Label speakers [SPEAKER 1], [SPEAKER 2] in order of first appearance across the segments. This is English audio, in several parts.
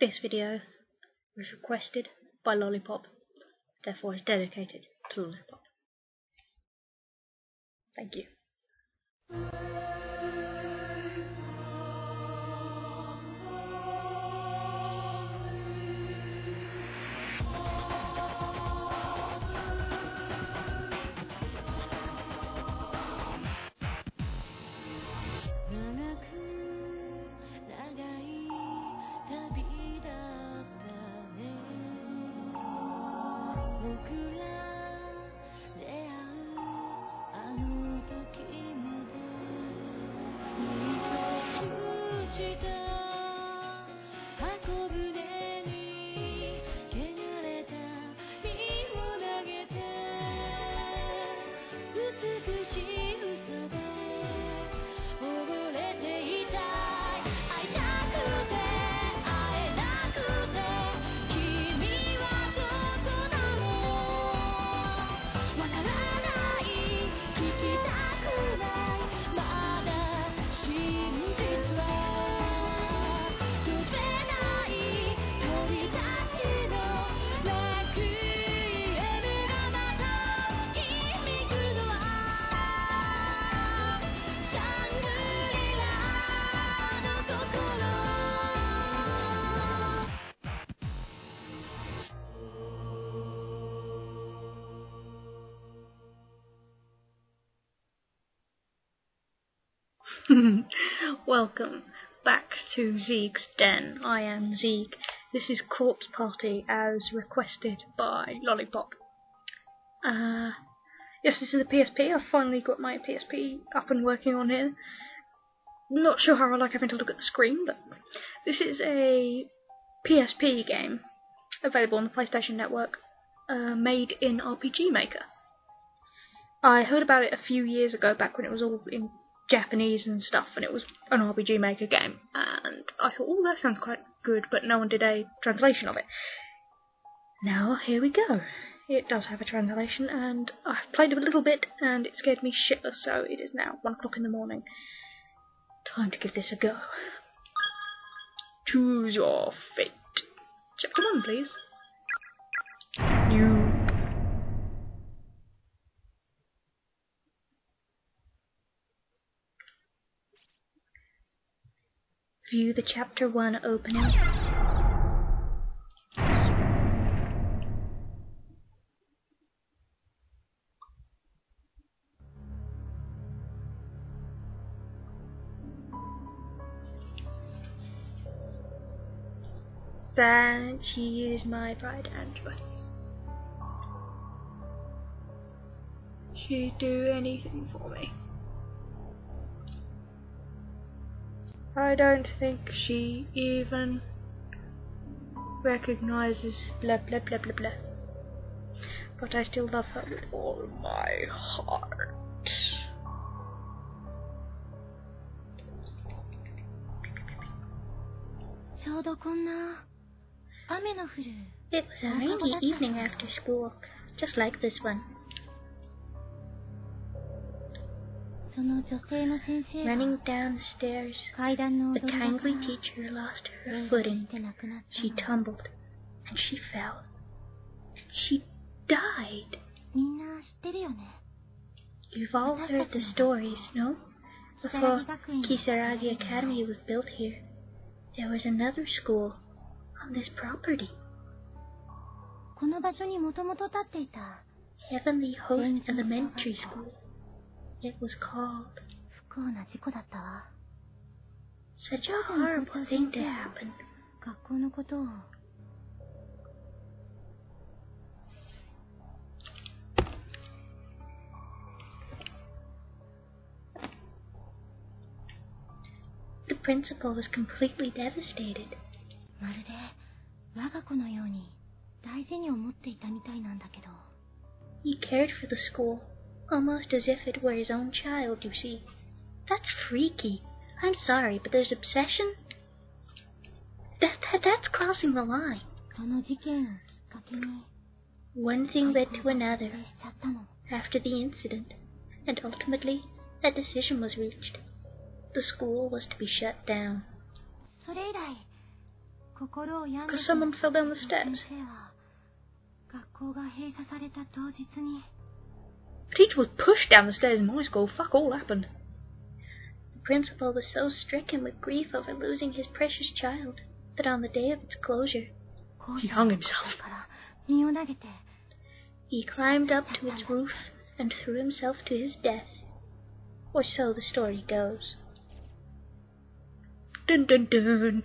[SPEAKER 1] This video was requested by Lollipop, therefore is dedicated to Lollipop. Thank you. Welcome back to Zieg's Den. I am Zieg. This is Corpse Party as requested by Lollipop. Uh, yes, this is the PSP. I've finally got my PSP up and working on here. Not sure how I like having to look at the screen, but this is a PSP game available on the PlayStation Network, uh, made in RPG Maker. I heard about it a few years ago, back when it was all in Japanese and stuff, and it was an RPG Maker game. And I thought, oh, that sounds quite good, but no one did a translation of it. Now, here we go. It does have a translation, and I've played it a little bit, and it scared me shitless, so it is now one o'clock in the morning. Time to give this a go. Choose your fate. Chapter 1, please. You. View the Chapter 1 opening. That she is my right hand buddy. She'd do anything for me. I don't think she even recognizes blah blah blah blah blah. But I still love her with all my heart. It was a rainy evening after school, just like this one. Running down the stairs, the kindly teacher lost her footing. She tumbled, and she fell. And she died. You've all heard the stories, no? Before Kisaragi Academy was built here, there was another school on this property. Heavenly Host Elementary School. It was called. Such a horrible thing to happen. The principal was completely devastated.
[SPEAKER 2] まるで我が子のように大事に思っていたみたいなんだけど
[SPEAKER 1] He cared for the school, almost as if it were his own child, you see. That's freaky. I'm sorry, but there's obsession. That, that that's crossing the line. One thing led to another after the incident, and ultimately a decision was reached. The school was to be shut down. Because someone fell down the
[SPEAKER 2] steps.
[SPEAKER 1] The teacher was pushed down the stairs in my school. Fuck all happened. The principal was so stricken with grief over losing his precious child that on the day of its closure, he hung himself. He climbed up to its roof and threw himself to his death, or so the story goes. Dun dun dun.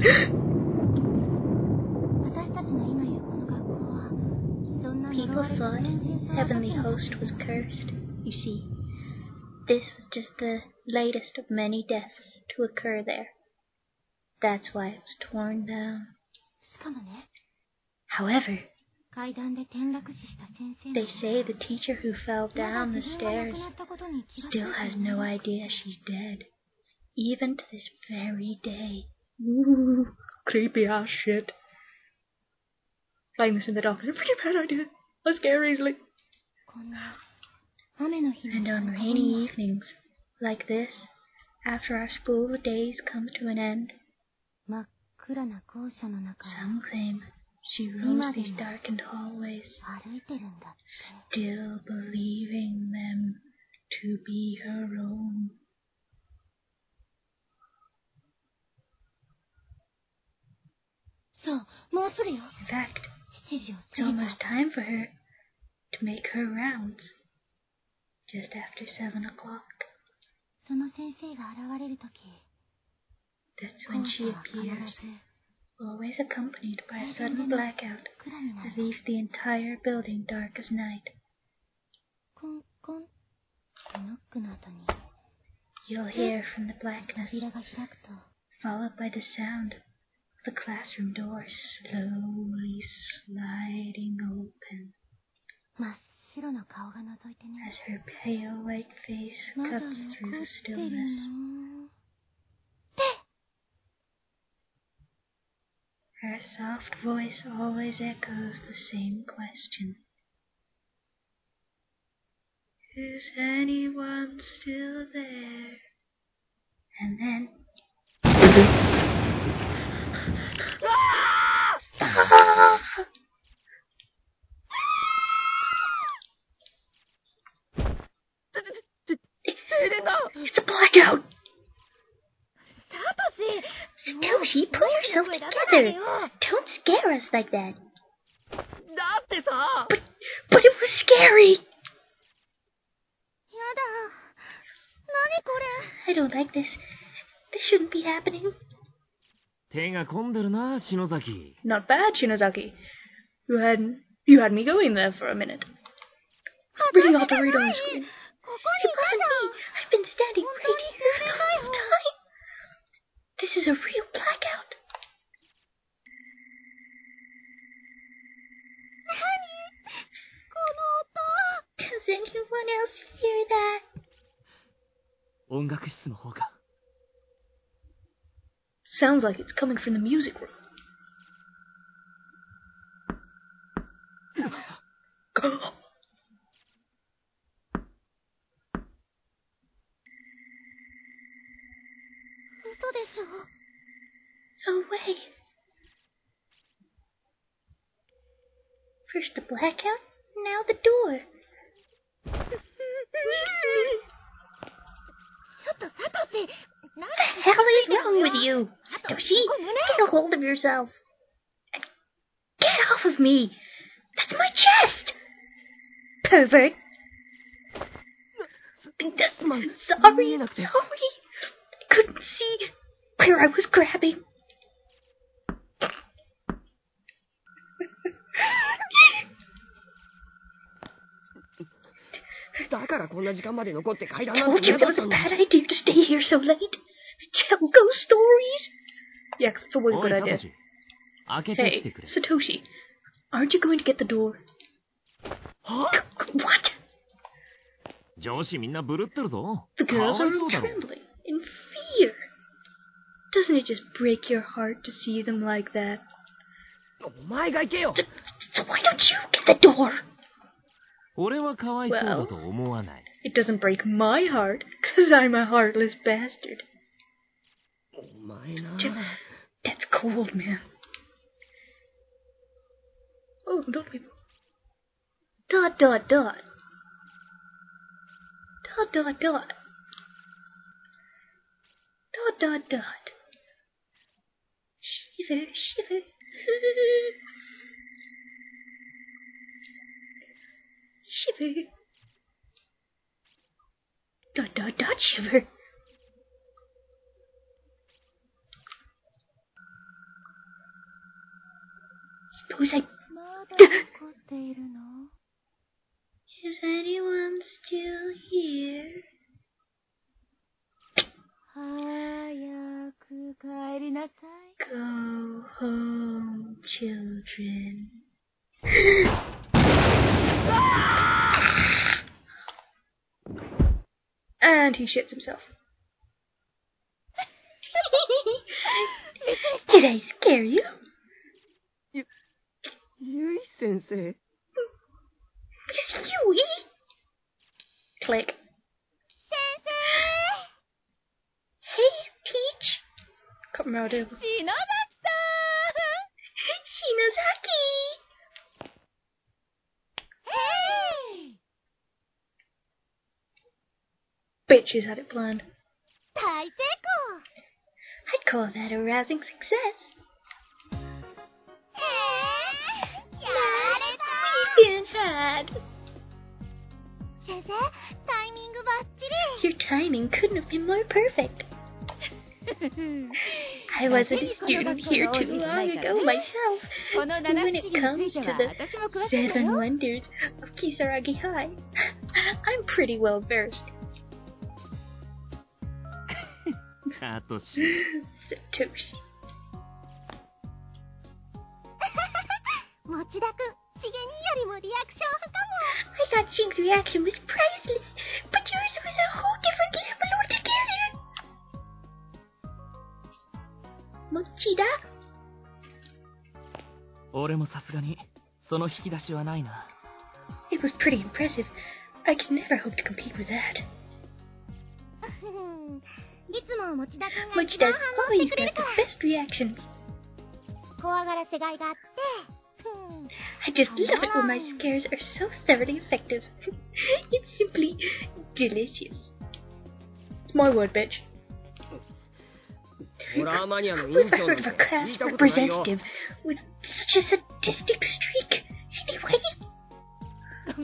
[SPEAKER 1] heavenly host was cursed, you see. This was just the latest of many deaths to occur there. That's why it was torn down. However, they say the teacher who fell down the stairs still has no idea she's dead, even to this very day. Ooh, creepy ass shit. Playing this in the dark is a pretty bad idea. I scare easily. And on rainy evenings like this, after our school days come to an end, some claim she roams these darkened hallways, still believing them to be her own. In fact, it's almost time for her to make her rounds. Just after seven o'clock.
[SPEAKER 2] その先生が現れるとき
[SPEAKER 1] That's
[SPEAKER 2] 校
[SPEAKER 1] when
[SPEAKER 2] 舎
[SPEAKER 1] she
[SPEAKER 2] は必
[SPEAKER 1] appears,
[SPEAKER 2] ず
[SPEAKER 1] always accompanied by a
[SPEAKER 2] 停電
[SPEAKER 1] sudden
[SPEAKER 2] で真っ
[SPEAKER 1] blackout
[SPEAKER 2] 暗にな
[SPEAKER 1] that
[SPEAKER 2] る
[SPEAKER 1] leaves the entire building dark as night.
[SPEAKER 2] コンコンノックの後に
[SPEAKER 1] You'll hear from the blackness,
[SPEAKER 2] 扉が開くと
[SPEAKER 1] followed by the sound of the classroom door slowly sliding open
[SPEAKER 2] 真っ白な顔が覗いてね
[SPEAKER 1] as her pale white face
[SPEAKER 2] まだ
[SPEAKER 1] cuts
[SPEAKER 2] 残
[SPEAKER 1] through
[SPEAKER 2] っ
[SPEAKER 1] the
[SPEAKER 2] てる
[SPEAKER 1] stillness.
[SPEAKER 2] の
[SPEAKER 1] Her soft voice always echoes the same question. Is anyone still there? And then. blackout. Satoshi, pull yourself together. Don't scare us like that. But, but it was scary. I don't like this. This shouldn't be happening. Not bad, Shinozaki. You had you had me going there for a minute. Reading off the reader on screen. It wasn't is a real blackout.
[SPEAKER 2] こ
[SPEAKER 1] Does anyone else hear that?
[SPEAKER 3] 音楽室の方か。
[SPEAKER 1] Sounds like it's coming from the music room.
[SPEAKER 3] からこんな時間まで残って階段なん
[SPEAKER 1] Told
[SPEAKER 3] て
[SPEAKER 1] you
[SPEAKER 3] 嫌
[SPEAKER 1] it
[SPEAKER 3] だ
[SPEAKER 1] was
[SPEAKER 3] った
[SPEAKER 1] a
[SPEAKER 3] んだ
[SPEAKER 1] bad。idea to stay here so late. Tell ghost stories. Yeah, 'cause it's always a
[SPEAKER 3] お
[SPEAKER 1] good
[SPEAKER 3] い、
[SPEAKER 1] idea.
[SPEAKER 3] サトシ。開けてき
[SPEAKER 1] Hey,
[SPEAKER 3] てくれ。
[SPEAKER 1] Satoshi, aren't you going to get the door?
[SPEAKER 3] は
[SPEAKER 1] What?
[SPEAKER 3] 上司みんなブルってるぞ。
[SPEAKER 1] The
[SPEAKER 3] かわ
[SPEAKER 1] girls
[SPEAKER 3] い
[SPEAKER 1] are
[SPEAKER 3] そ
[SPEAKER 1] all
[SPEAKER 3] うだろ。
[SPEAKER 1] trembling in fear. Doesn't it just break your heart to see them like that?
[SPEAKER 3] お前が行けよ
[SPEAKER 1] So why don't you get the door?
[SPEAKER 3] Well,
[SPEAKER 1] it doesn't break my heart, because I'm a heartless bastard.
[SPEAKER 4] Oh, Mine Just,
[SPEAKER 1] that's cold, man. Oh, don't we... Dot, dot, dot. Dot, dot, dot. Dot, dot, dot. Shiver, shiver. shiver. Dot, dot, dot, shiver. Suppose I
[SPEAKER 2] まだ残っているの
[SPEAKER 1] Is anyone still here?
[SPEAKER 2] 早く帰りなさい。
[SPEAKER 1] Go home, children. And he shits himself. Did I scare you?
[SPEAKER 4] You, Yui sensei.
[SPEAKER 1] Yui? Click.
[SPEAKER 2] Sensei!
[SPEAKER 1] Hey, Peach.
[SPEAKER 2] Come out of.
[SPEAKER 1] she's had it planned. I'd call that a rousing success. Your timing couldn't have been more perfect. I wasn't a student here too long ago myself. When it comes to the seven wonders of Kisaragi High, I'm pretty well versed.
[SPEAKER 3] カトシ。
[SPEAKER 1] Satoshi.
[SPEAKER 2] 持田くん、しげによりもリアクション派か
[SPEAKER 1] I thought Shing's reaction was priceless, but yours was a whole different level altogether. Mochida?
[SPEAKER 3] 俺もさすがに、その引き出しはないな。
[SPEAKER 1] It was pretty impressive. I could never hope to compete with that.
[SPEAKER 2] Much does
[SPEAKER 1] always got the best
[SPEAKER 2] reactions.
[SPEAKER 1] I just love it when my scares are so thoroughly effective. it's simply delicious. It's my word, bitch.
[SPEAKER 4] Never
[SPEAKER 1] heard of a class representative with such a sadistic streak? Anyway.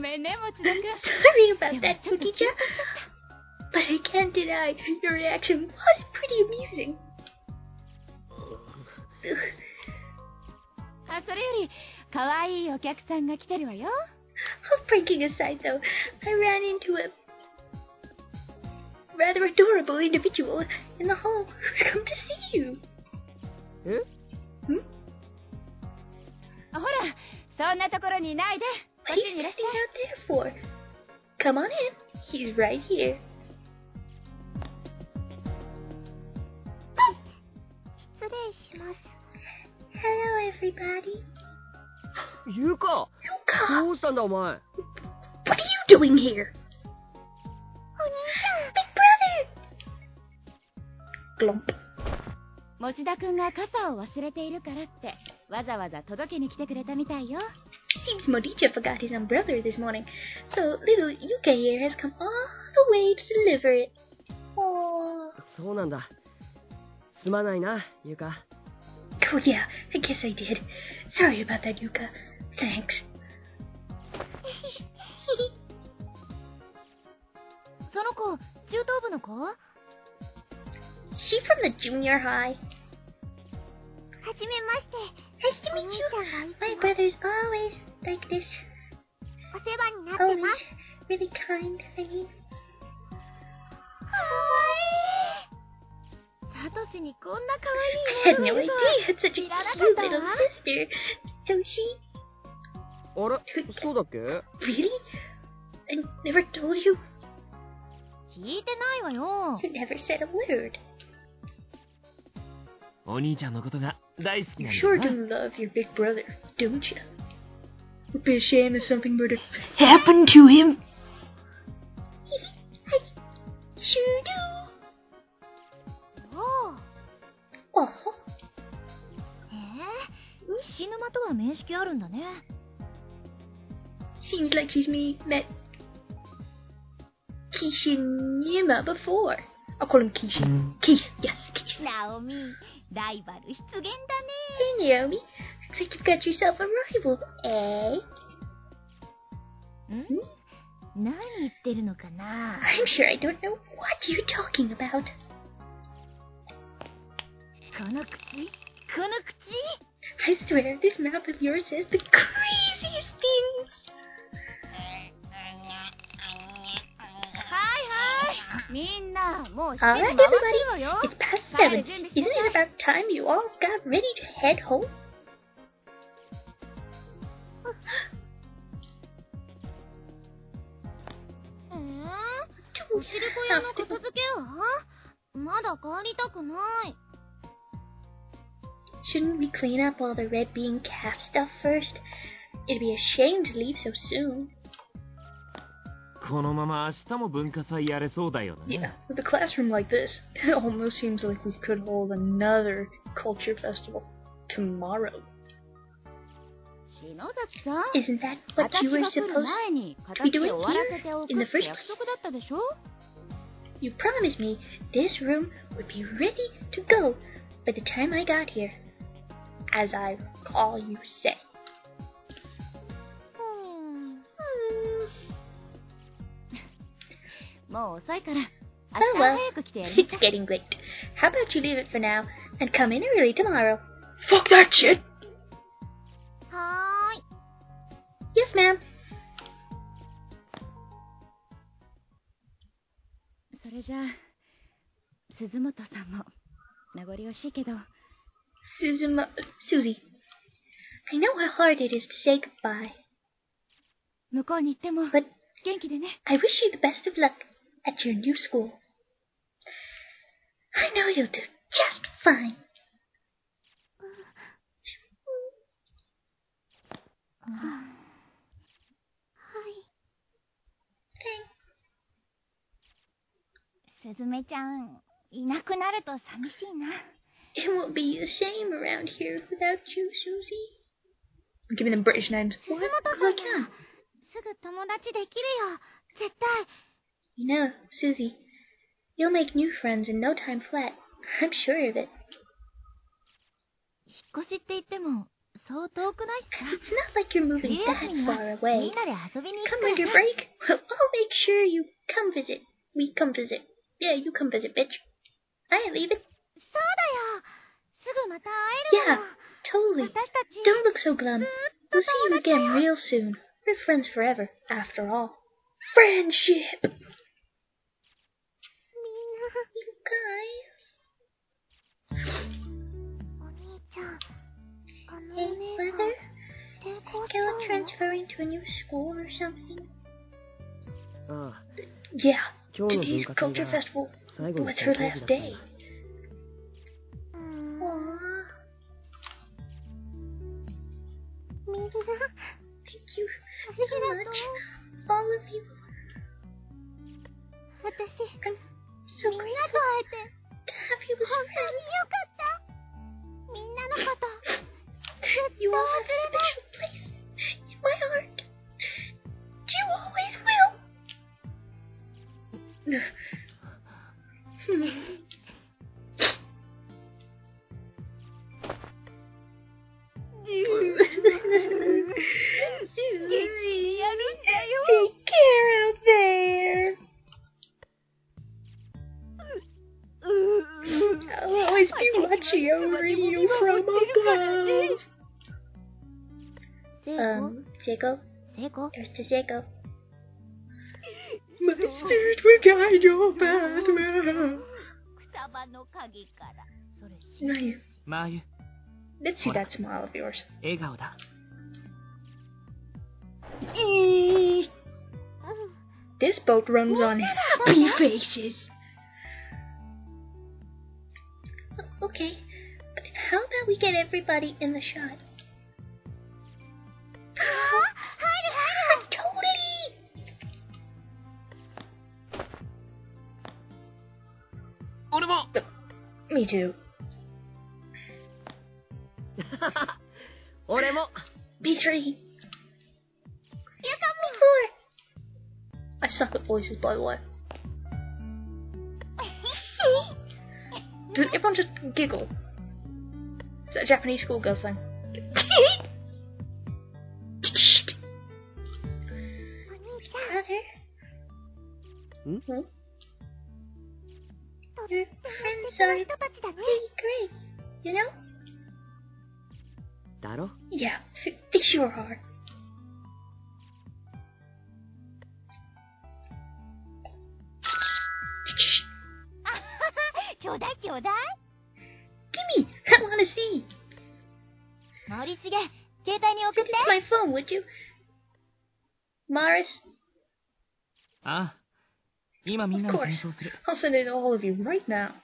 [SPEAKER 1] Sorry about that, Tsukicha But I can't deny your reaction was pretty amusing.
[SPEAKER 2] あ、それより、可愛いお客さんが来てるわよ。
[SPEAKER 1] All pranking aside, though, I ran into a rather adorable individual in the hall who's come to see you.
[SPEAKER 4] え
[SPEAKER 1] Hmm?
[SPEAKER 2] ほら、そんなところにいないで。こ
[SPEAKER 1] What
[SPEAKER 2] っ
[SPEAKER 1] are
[SPEAKER 2] ち
[SPEAKER 1] you
[SPEAKER 2] にいらっし
[SPEAKER 1] standing
[SPEAKER 2] ゃい。
[SPEAKER 1] out there for? Come on in. He's right here. Hello, everybody.
[SPEAKER 4] Yuka!
[SPEAKER 1] Yuka!
[SPEAKER 4] どうしたんだお前 oh
[SPEAKER 1] What are you doing here?
[SPEAKER 2] Oh, お兄さん Big Brother! Glomp.
[SPEAKER 1] Seems Mochida forgot his umbrella this morning, so little Yuka here has come all the way to deliver it. Oh.
[SPEAKER 4] そうなんだ。すまないな、ゆか。
[SPEAKER 1] Oh yeah, I guess I did. Sorry about that, Yuka. Thanks. She from the junior high. Nice to meet you. My brother's always like this. Always really kind, I mean. I
[SPEAKER 2] 愛
[SPEAKER 1] had
[SPEAKER 2] い
[SPEAKER 1] no
[SPEAKER 2] 妹
[SPEAKER 1] idea
[SPEAKER 2] が
[SPEAKER 1] you had such a
[SPEAKER 2] 知らなか
[SPEAKER 1] cute
[SPEAKER 2] った
[SPEAKER 1] little
[SPEAKER 2] わ
[SPEAKER 1] sister. Toshi,
[SPEAKER 4] あれそうだっけ
[SPEAKER 1] really? I never told you.
[SPEAKER 2] 聞いてないわよ。
[SPEAKER 1] You never said a word.
[SPEAKER 3] お兄ちゃんのことが大好き
[SPEAKER 1] You
[SPEAKER 3] なん
[SPEAKER 1] sure
[SPEAKER 3] だ
[SPEAKER 1] do
[SPEAKER 3] な。
[SPEAKER 1] love your big brother, don't you? Would be a shame if something were to happen to him. I sure do.
[SPEAKER 2] 菱沼とは面識あるんだね。
[SPEAKER 1] Seems like she's me met Kishinima before. I'll call him Kishin. Kish, yes, Kish.
[SPEAKER 2] ナオミ、ライバル出現だね。
[SPEAKER 1] Hey Naomi, looks like you've got yourself a rival, eh?
[SPEAKER 2] ん何言ってるのかな
[SPEAKER 1] I'm sure I don't know what you're talking about.
[SPEAKER 2] この口この口
[SPEAKER 1] I swear this mouth of yours says the craziest things.
[SPEAKER 2] はいはい。みんな、もう
[SPEAKER 1] All
[SPEAKER 2] 7
[SPEAKER 1] right,
[SPEAKER 2] 時回ってる
[SPEAKER 1] everybody,
[SPEAKER 2] わよ。
[SPEAKER 1] it's past
[SPEAKER 2] さあ
[SPEAKER 1] seven.
[SPEAKER 2] 準備
[SPEAKER 1] Isn't
[SPEAKER 2] して
[SPEAKER 1] it about time you all got ready to head home?
[SPEAKER 2] えー、おしるこ屋の片付けはまだ帰りたくない。
[SPEAKER 1] Shouldn't we clean up all the red bean calf stuff first? It'd be a shame to leave so soon.
[SPEAKER 3] このまま明日も文化祭やれそうだよね。
[SPEAKER 1] Yeah, with a classroom like this, it almost seems like we could hold another culture festival tomorrow.
[SPEAKER 2] 篠崎さん。
[SPEAKER 1] Isn't that what you
[SPEAKER 2] 私
[SPEAKER 1] were
[SPEAKER 2] が来る
[SPEAKER 1] supposed
[SPEAKER 2] 前に片付け終わらせておく
[SPEAKER 1] in
[SPEAKER 2] っ
[SPEAKER 1] the
[SPEAKER 2] て
[SPEAKER 1] first
[SPEAKER 2] 約束だったでしょ
[SPEAKER 1] You promised me this room would be ready to go by the time I got here. As I recall you say.
[SPEAKER 2] もう遅いから、明
[SPEAKER 1] Oh
[SPEAKER 2] 日
[SPEAKER 1] well,
[SPEAKER 2] 早く来てやり
[SPEAKER 1] it's
[SPEAKER 2] なさい。
[SPEAKER 1] getting late. How about you leave it for now and come in early tomorrow? Fuck that shit!
[SPEAKER 2] はーい。
[SPEAKER 1] Yes, ma'am.
[SPEAKER 2] それじゃあ、鈴本さんも、名残惜しいけど、
[SPEAKER 1] Suzuma, Susie. I know how hard it is to say goodbye,
[SPEAKER 2] 向こうに行っても、
[SPEAKER 1] but
[SPEAKER 2] 元気でね。
[SPEAKER 1] I wish you the best of luck at your new school. I know you'll do just fine.
[SPEAKER 2] すずめちゃん、いなくなると寂しいな。
[SPEAKER 1] it won't be the same around here without you, Susie. I'm giving them British names.
[SPEAKER 2] What?
[SPEAKER 1] Because I can. You know, Susie, you'll make new friends in no time flat. I'm sure of it. It's not like you're moving that far away. Come on
[SPEAKER 2] your
[SPEAKER 1] break. I'll make sure you come visit. We come visit. Yeah, you come visit, bitch. I
[SPEAKER 2] ain't leaving.
[SPEAKER 1] Yeah, totally. Don't look so glum. We'll see you again real soon. We're friends forever, after all. Friendship! You guys. Hey, brother.
[SPEAKER 2] Still
[SPEAKER 1] transferring to a new school or something?
[SPEAKER 4] Uh,
[SPEAKER 1] yeah, today's culture festival was her last day. Thank you. So much, all of you. I'm so grateful. to have you as friends. You all have a special place in my heart. You always will.
[SPEAKER 2] 聖子
[SPEAKER 1] Mr. Jacob.
[SPEAKER 5] My stairs will guide your path.
[SPEAKER 2] 草場の陰から。それ、
[SPEAKER 1] Mayu,
[SPEAKER 3] まあゆ、
[SPEAKER 1] let's see that smile of yours.
[SPEAKER 3] 笑顔だ。
[SPEAKER 1] This boat runs on happy faces. Okay, but how about we get everybody in the shot? Me too. tree.
[SPEAKER 2] You got me
[SPEAKER 1] I suck at voices, by the way. Does everyone just giggle? Is that a Japanese schoolgirl thing? Brother?
[SPEAKER 4] Hmm?
[SPEAKER 1] Hmm?
[SPEAKER 2] so
[SPEAKER 1] I great, you know?
[SPEAKER 4] だろ
[SPEAKER 1] Yeah, they sure are. Gimme! I wanna see!
[SPEAKER 2] Morishige,
[SPEAKER 1] Send my phone, would you?
[SPEAKER 3] Morris? Ah.
[SPEAKER 1] Of course. I'll send it to all of you right now.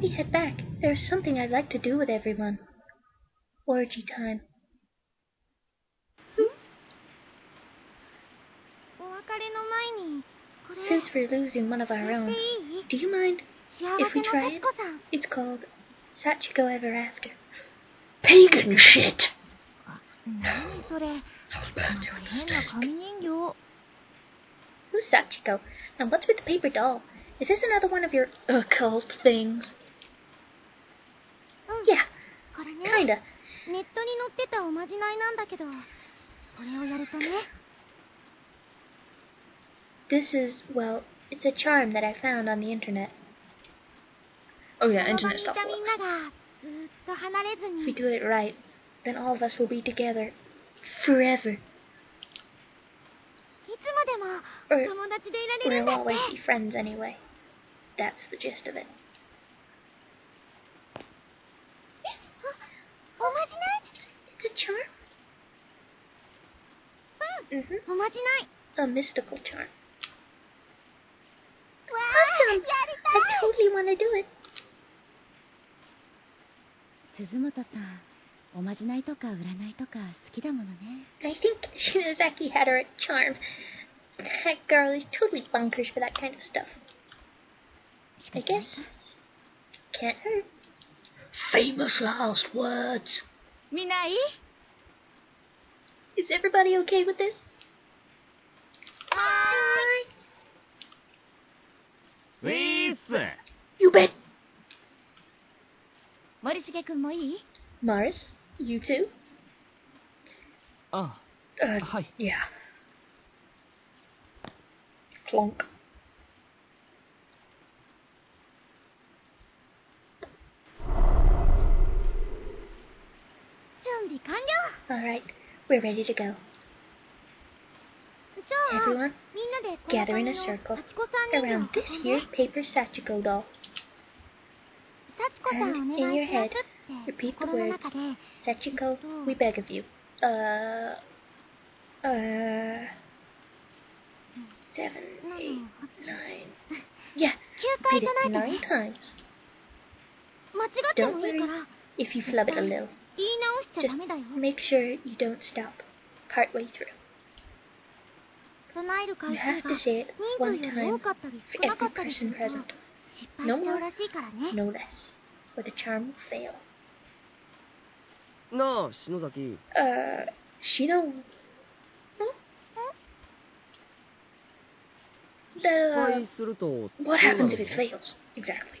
[SPEAKER 1] we head back there is something I'd like to do with everyone. Orgy time. Since we're losing one of our own, do you mind if we try
[SPEAKER 2] it?
[SPEAKER 1] It's called Sachiko Ever After. Pagan shit!
[SPEAKER 2] I'll burn.
[SPEAKER 1] Who's Sachiko? And what's with the paper doll? Is this another one of your occult things?
[SPEAKER 2] うん。
[SPEAKER 1] Yeah,
[SPEAKER 2] これね、
[SPEAKER 1] kinda.
[SPEAKER 2] ネットに載ってたおまじないなんだけど、これをやるとね、
[SPEAKER 1] This is, well, it's a charm that I found on the internet. Oh yeah,
[SPEAKER 2] その場
[SPEAKER 1] internet
[SPEAKER 2] にい
[SPEAKER 1] stuff
[SPEAKER 2] たみん
[SPEAKER 1] works.
[SPEAKER 2] ながずーっと離れず
[SPEAKER 1] If we
[SPEAKER 2] に、
[SPEAKER 1] do it right, then all of us will be together forever.
[SPEAKER 2] いつまでも
[SPEAKER 1] Or
[SPEAKER 2] 友達でいられるん
[SPEAKER 1] we'll
[SPEAKER 2] だって。
[SPEAKER 1] always be friends anyway. That's the gist of it. It's a charm?
[SPEAKER 2] うん、
[SPEAKER 1] Mm-hmm.
[SPEAKER 2] おまじない。
[SPEAKER 1] A mystical charm.
[SPEAKER 2] わー、や
[SPEAKER 1] Awesome!
[SPEAKER 2] り
[SPEAKER 1] I
[SPEAKER 2] たい
[SPEAKER 1] totally want to do it.
[SPEAKER 6] 鈴本さん、おまじないとか占いとか好きだものね。
[SPEAKER 1] I think Shinozaki had her charm. That girl is totally bonkers for that kind of stuff. I guess. Can't hurt. Famous last words.
[SPEAKER 2] みんないい
[SPEAKER 1] Is everybody okay with this?
[SPEAKER 2] は
[SPEAKER 3] ウィーっす
[SPEAKER 1] You bet.
[SPEAKER 6] 森重くんもいい
[SPEAKER 1] Mars, you too?
[SPEAKER 3] あ
[SPEAKER 1] Uh,
[SPEAKER 3] はい。
[SPEAKER 1] yeah. Clonk.
[SPEAKER 2] 準備完了。
[SPEAKER 1] Alright, we're ready to go.
[SPEAKER 2] じゃあ、
[SPEAKER 1] Everyone,
[SPEAKER 2] みんなでこの
[SPEAKER 1] gather in
[SPEAKER 2] 紙
[SPEAKER 1] a
[SPEAKER 2] の
[SPEAKER 1] circle
[SPEAKER 2] 幸子さん人形
[SPEAKER 1] around
[SPEAKER 2] を
[SPEAKER 1] this
[SPEAKER 2] 囲んで
[SPEAKER 1] here paper Sachiko doll.
[SPEAKER 2] 幸子さんお
[SPEAKER 1] And
[SPEAKER 2] 願
[SPEAKER 1] in
[SPEAKER 2] い
[SPEAKER 1] your
[SPEAKER 2] しま
[SPEAKER 1] head,
[SPEAKER 2] すって
[SPEAKER 1] repeat the
[SPEAKER 2] 心の
[SPEAKER 1] words.
[SPEAKER 2] 中で
[SPEAKER 1] Sachiko, we beg of you. Uh. Uh. Seven,
[SPEAKER 2] 7
[SPEAKER 1] eight,
[SPEAKER 2] 8
[SPEAKER 1] nine. Yeah,
[SPEAKER 2] 9回
[SPEAKER 1] read
[SPEAKER 2] 唱
[SPEAKER 1] it
[SPEAKER 2] えて
[SPEAKER 1] nine
[SPEAKER 2] ね
[SPEAKER 1] times.
[SPEAKER 2] 間違ってもいいから
[SPEAKER 1] If you flub it a little,
[SPEAKER 2] 言い直しちゃ
[SPEAKER 1] Just make sure you don't stop partway through. You have to say it one time for every person present.
[SPEAKER 2] No more,
[SPEAKER 1] no less, or the charm will fail.
[SPEAKER 4] No, Shinozaki.
[SPEAKER 1] Uh, Shino. That, uh, what happens if it fails? Exactly.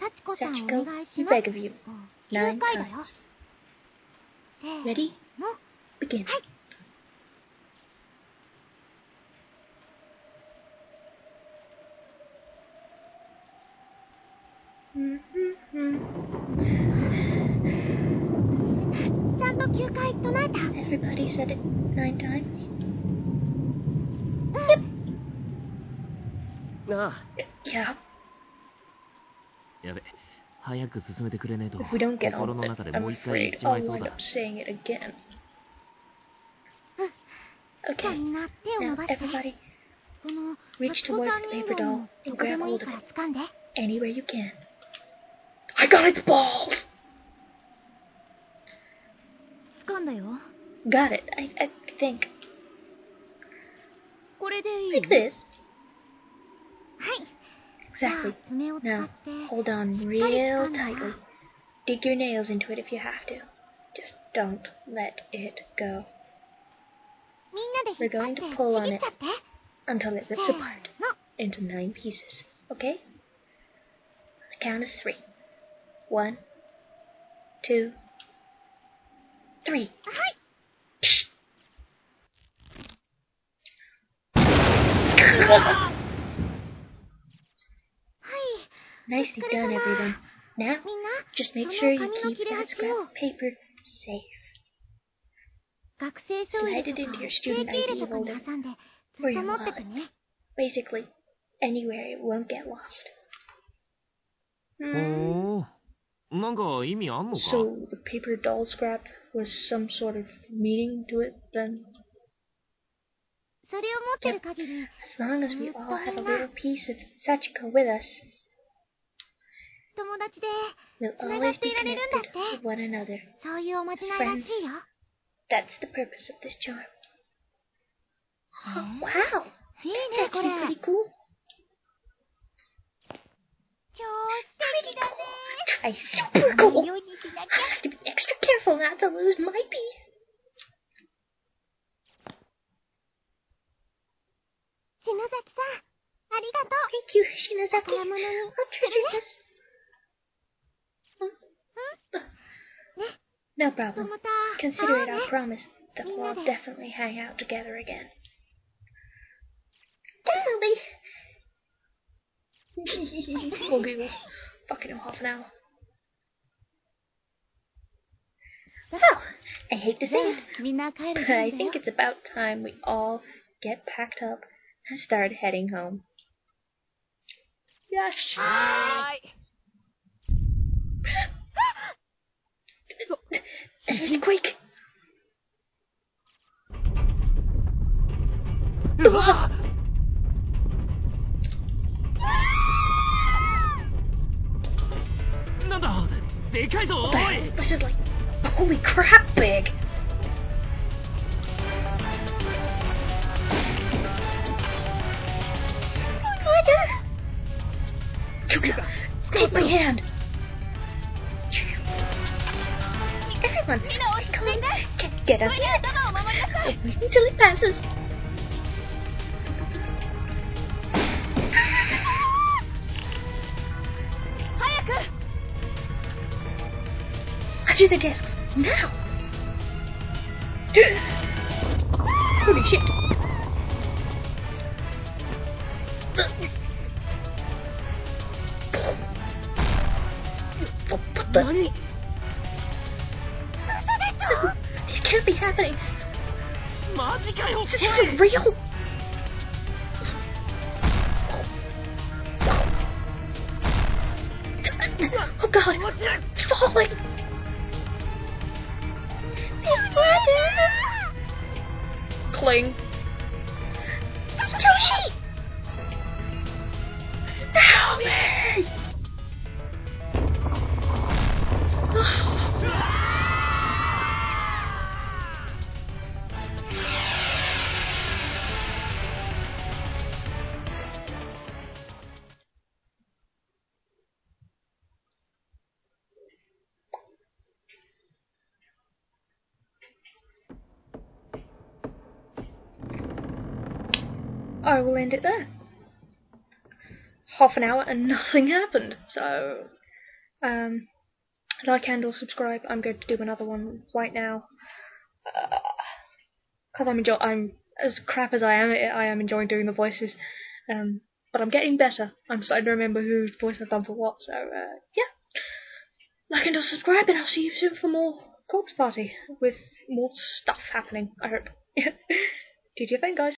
[SPEAKER 2] 幸子さんお願いします
[SPEAKER 1] beg of you.
[SPEAKER 2] 9
[SPEAKER 1] Nine
[SPEAKER 2] 回だよ.せー
[SPEAKER 1] Ready?
[SPEAKER 2] の
[SPEAKER 1] Begin.
[SPEAKER 2] はいちゃんと9回唱えた
[SPEAKER 1] Everybody said it nine times.
[SPEAKER 2] うん
[SPEAKER 4] あ
[SPEAKER 1] Yeah.
[SPEAKER 3] やべ、早く進めてくれねえと
[SPEAKER 1] If we don't get
[SPEAKER 3] 心
[SPEAKER 1] on
[SPEAKER 3] の
[SPEAKER 1] with
[SPEAKER 3] 中
[SPEAKER 1] it,
[SPEAKER 3] でも
[SPEAKER 1] I'm
[SPEAKER 3] う一回言っ
[SPEAKER 1] afraid
[SPEAKER 3] ちま
[SPEAKER 1] I'll
[SPEAKER 3] いそう
[SPEAKER 1] wind
[SPEAKER 3] だ
[SPEAKER 1] up。saying it again.
[SPEAKER 2] じゃあ
[SPEAKER 1] Okay.
[SPEAKER 2] みんな手を伸
[SPEAKER 1] Now
[SPEAKER 2] ばして。
[SPEAKER 1] everybody,
[SPEAKER 2] この
[SPEAKER 1] reach
[SPEAKER 2] マツコ
[SPEAKER 1] towards
[SPEAKER 2] さん
[SPEAKER 1] the
[SPEAKER 2] 人
[SPEAKER 1] paper
[SPEAKER 2] 形
[SPEAKER 1] doll
[SPEAKER 2] の
[SPEAKER 1] and
[SPEAKER 2] どこで
[SPEAKER 1] grab
[SPEAKER 2] もいい
[SPEAKER 1] hold
[SPEAKER 2] か
[SPEAKER 1] of
[SPEAKER 2] ら
[SPEAKER 1] it
[SPEAKER 2] 掴んで。
[SPEAKER 1] anywhere you can. I got its balls.
[SPEAKER 2] 掴んだよ。
[SPEAKER 1] Got it. I I think
[SPEAKER 2] これでいい
[SPEAKER 1] like this.
[SPEAKER 2] はい。じゃあ
[SPEAKER 1] Exactly. Now, hold on real tightly. Dig your nails into it if you have to. Just don't let it go. We're going to pull on
[SPEAKER 2] it
[SPEAKER 1] until it rips apart into nine pieces, okay? On the count of three. One, two, three. Nicely done, everyone. Now, just make sure you keep that scrap of paper safe. Slide it into your student ID holder
[SPEAKER 2] or
[SPEAKER 1] your wallet. Basically, anywhere it won't get lost.
[SPEAKER 3] Mm.
[SPEAKER 1] So the paper doll scrap was some sort of meaning to it then?
[SPEAKER 2] Yep.
[SPEAKER 1] As long as we all have a little piece of Sachiko with us,
[SPEAKER 2] 友達でつながっていられるんだって。そういうおまじないらしいよ。
[SPEAKER 1] That's the purpose of this charm. Oh, wow! That's actually pretty cool.
[SPEAKER 2] 超素敵だね。
[SPEAKER 1] I super cool. I have to be extra careful not to lose my piece.
[SPEAKER 2] Shinozaki-san,
[SPEAKER 1] thank you, 篠
[SPEAKER 2] 崎。買い物に。
[SPEAKER 1] I'll treasure this. No problem. Consider it our promise that we'll definitely hang out together again. Definitely. More giggles. Fucking half an hour. Well, oh, I hate to say it, but I think it's about time we all get packed up and start heading home. Yes.
[SPEAKER 3] Bye. Oh, quick!
[SPEAKER 1] What the? This is like holy crap big. Take my hand. everyone. Come on, get up here. Until it passes. Undo the discs, now! Holy shit! What the? Money. happening? Is this for real? Oh god, it's falling! Cling. Joshi! I will end it there. Half an hour and nothing happened. So, um, like and or subscribe. I'm going to do another one right now. Because I'm enjoy- I'm as crap as I am. I am enjoying doing the voices. Um, but I'm getting better. I'm starting to remember whose voice I've done for what. So, uh, yeah. Like and or subscribe, and I'll see you soon for more Corpse Party with more stuff happening. I hope. do your thing, guys.